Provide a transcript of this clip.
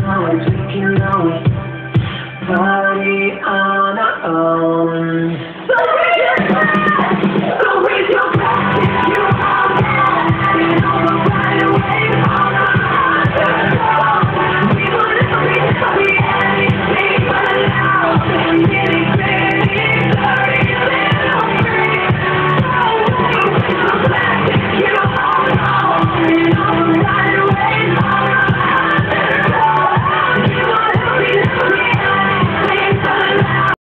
know it, we know it. Party.